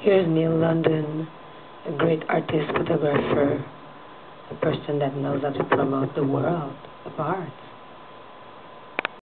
Here's Neil London, a great artist, photographer, a person that knows how to promote the world of art.